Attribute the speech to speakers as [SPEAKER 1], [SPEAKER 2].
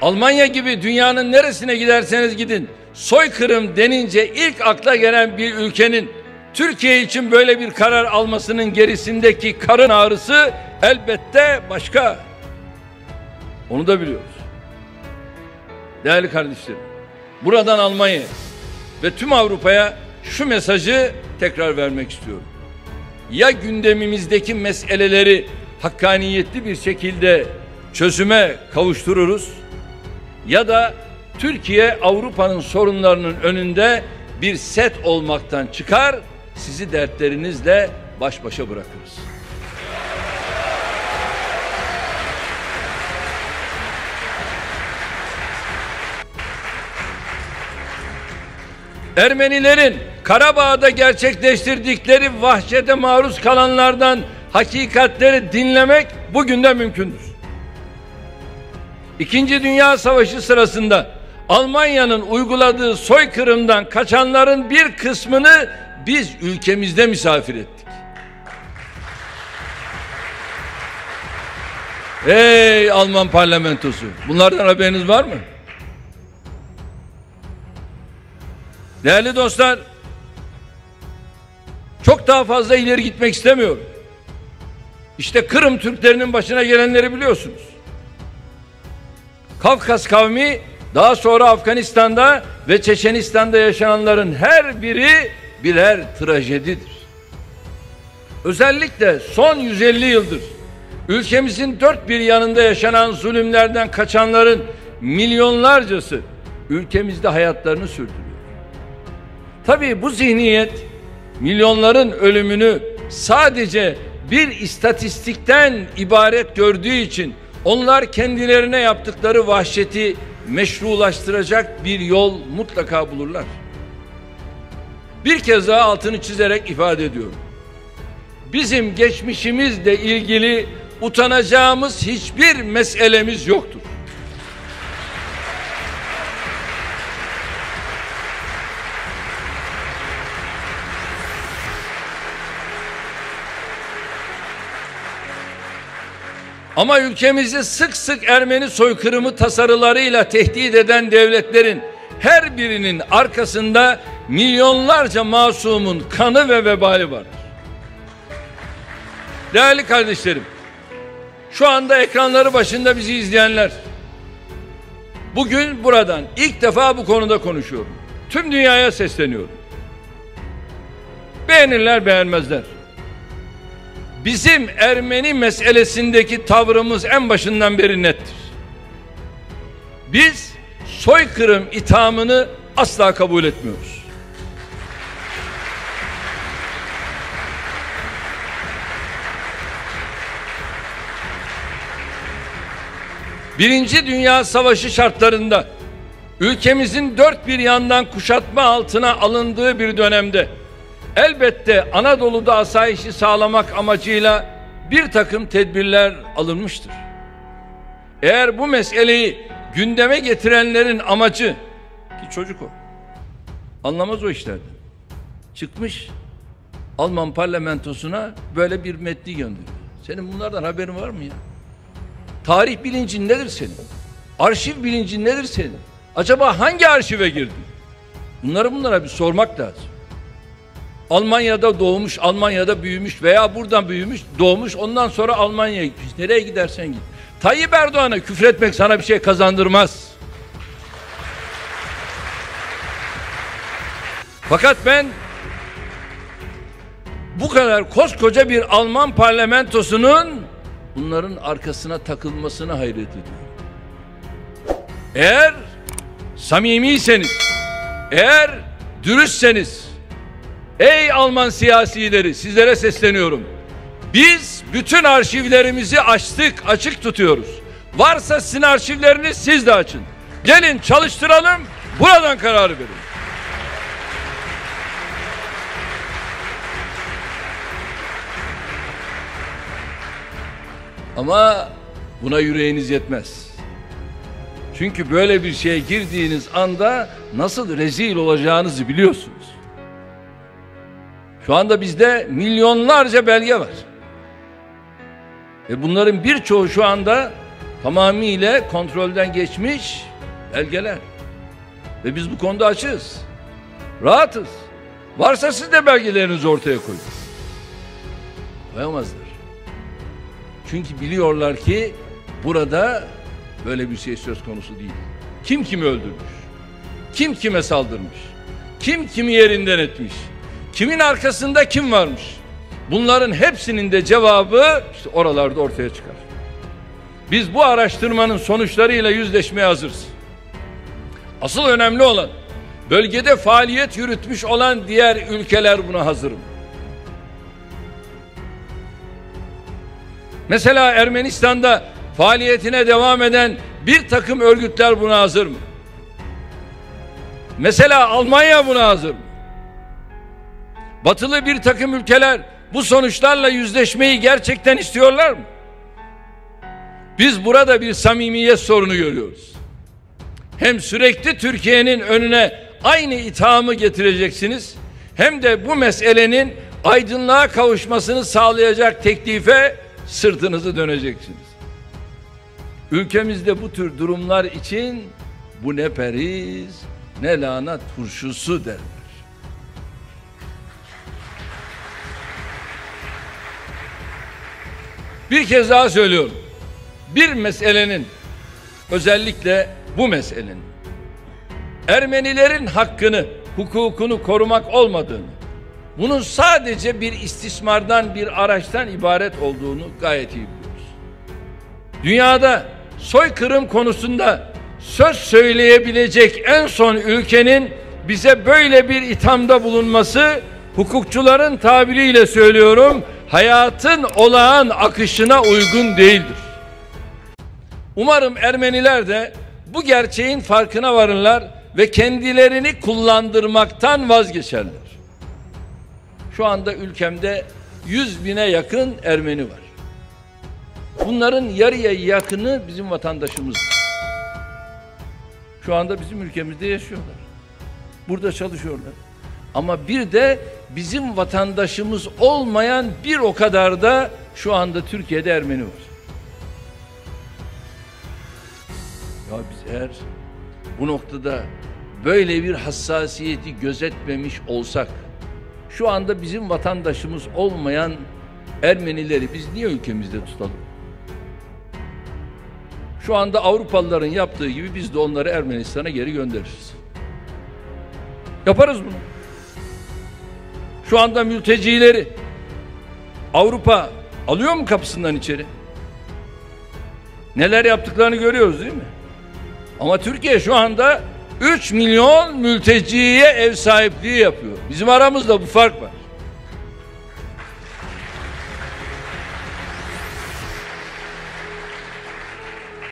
[SPEAKER 1] Almanya gibi dünyanın neresine giderseniz gidin soykırım denince ilk akla gelen bir ülkenin Türkiye için böyle bir karar almasının gerisindeki karın ağrısı elbette başka. Onu da biliyoruz. Değerli kardeşlerim, buradan Almanya ve tüm Avrupa'ya şu mesajı tekrar vermek istiyorum. Ya gündemimizdeki meseleleri hakkaniyetli bir şekilde çözüme kavuştururuz ya da Türkiye Avrupa'nın sorunlarının önünde bir set olmaktan çıkar, sizi dertlerinizle baş başa bırakırız. Ermenilerin Karabağ'da gerçekleştirdikleri vahşete maruz kalanlardan hakikatleri dinlemek bugün de mümkündür. İkinci Dünya Savaşı sırasında Almanya'nın uyguladığı soykırımdan kaçanların bir kısmını biz ülkemizde misafir ettik. Ey Alman parlamentosu! Bunlardan haberiniz var mı? Değerli dostlar, çok daha fazla ileri gitmek istemiyorum. İşte Kırım Türklerinin başına gelenleri biliyorsunuz. Kafkas kavmi daha sonra Afganistan'da ve Çeçenistan'da yaşananların her biri birer trajedidir. Özellikle son 150 yıldır ülkemizin dört bir yanında yaşanan zulümlerden kaçanların milyonlarcası ülkemizde hayatlarını sürdürüyor. Tabii bu zihniyet milyonların ölümünü sadece bir istatistikten ibaret gördüğü için onlar kendilerine yaptıkları vahşeti meşrulaştıracak bir yol mutlaka bulurlar. Bir kez daha altını çizerek ifade ediyorum. Bizim geçmişimizle ilgili utanacağımız hiçbir meselemiz yoktur. Ama ülkemizi sık sık Ermeni soykırımı tasarılarıyla tehdit eden devletlerin her birinin arkasında milyonlarca masumun kanı ve vebali vardır. Değerli kardeşlerim, şu anda ekranları başında bizi izleyenler, bugün buradan ilk defa bu konuda konuşuyorum. Tüm dünyaya sesleniyorum. Beğenirler beğenmezler. Bizim Ermeni meselesindeki tavrımız en başından beri nettir. Biz soykırım ithamını asla kabul etmiyoruz. Birinci Dünya Savaşı şartlarında ülkemizin dört bir yandan kuşatma altına alındığı bir dönemde elbette Anadolu'da asayişi sağlamak amacıyla bir takım tedbirler alınmıştır. Eğer bu meseleyi gündeme getirenlerin amacı ki çocuk o anlamaz o işlerden çıkmış Alman parlamentosuna böyle bir metni gönderiyor. Senin bunlardan haberin var mı ya? Tarih bilincin nedir senin? Arşiv bilincin nedir senin? Acaba hangi arşive girdin? Bunları bunlara bir sormak lazım. Almanya'da doğmuş, Almanya'da büyümüş veya buradan büyümüş, doğmuş, ondan sonra Almanya'ya gitmiş. Nereye gidersen git. Tayyip Erdoğan'a küfretmek sana bir şey kazandırmaz. Fakat ben bu kadar koskoca bir Alman parlamentosunun bunların arkasına takılmasına hayret ediyorum. Eğer samimiyseniz, eğer dürüstseniz, ey Alman siyasileri sizlere sesleniyorum. Biz bütün arşivlerimizi açtık, açık tutuyoruz. Varsa sizin arşivleriniz siz de açın. Gelin çalıştıralım, buradan karar verin. Ama buna yüreğiniz yetmez. Çünkü böyle bir şeye girdiğiniz anda nasıl rezil olacağınızı biliyorsunuz. Şu anda bizde milyonlarca belge var. Ve bunların birçoğu şu anda tamamıyla kontrolden geçmiş belgeler. Ve biz bu konuda açığız. Rahatız. Varsa siz de belgelerinizi ortaya koyun. Koyamazlar. Çünkü biliyorlar ki burada böyle bir şey söz konusu değil. Kim kimi öldürmüş? Kim kime saldırmış? Kim kimi yerinden etmiş? Kimin arkasında kim varmış? Bunların hepsinin de cevabı işte oralarda ortaya çıkar. Biz bu araştırmanın sonuçlarıyla yüzleşmeye hazırız. Asıl önemli olan bölgede faaliyet yürütmüş olan diğer ülkeler buna hazır mı? Mesela Ermenistan'da faaliyetine devam eden bir takım örgütler buna hazır mı? Mesela Almanya buna hazır mı? Batılı bir takım ülkeler bu sonuçlarla yüzleşmeyi gerçekten istiyorlar mı? Biz burada bir samimiyet sorunu görüyoruz. Hem sürekli Türkiye'nin önüne aynı ithamı getireceksiniz hem de bu meselenin aydınlığa kavuşmasını sağlayacak teklife sırtınızı döneceksiniz. Ülkemizde bu tür durumlar için bu ne periz ne lahana turşusu derler. Bir kez daha söylüyorum. Bir meselenin özellikle bu meselenin Ermenilerin hakkını, hukukunu korumak olmadığını, bunun sadece bir istismardan, bir araçtan ibaret olduğunu gayet iyi biliyoruz. Dünyada soykırım konusunda söz söyleyebilecek en son ülkenin bize böyle bir ithamda bulunması hukukçuların tabiriyle söylüyorum hayatın olağan akışına uygun değildir. Umarım Ermeniler de bu gerçeğin farkına varırlar ve kendilerini kullandırmaktan vazgeçerler. Şu anda ülkemde 100 bine yakın Ermeni var. Bunların yarıya yakını bizim vatandaşımızdır. Şu anda bizim ülkemizde yaşıyorlar. Burada çalışıyorlar. Ama bir de bizim vatandaşımız olmayan bir o kadar da şu anda Türkiye'de Ermeni var. Ya biz eğer bu noktada böyle bir hassasiyeti gözetmemiş olsak şu anda bizim vatandaşımız olmayan Ermenileri biz niye ülkemizde tutalım? Şu anda Avrupalıların yaptığı gibi biz de onları Ermenistan'a geri göndeririz. Yaparız bunu. Şu anda mültecileri Avrupa alıyor mu kapısından içeri? Neler yaptıklarını görüyoruz değil mi? Ama Türkiye şu anda 3 milyon mülteciye ev sahipliği yapıyor. Bizim aramızda bu fark var.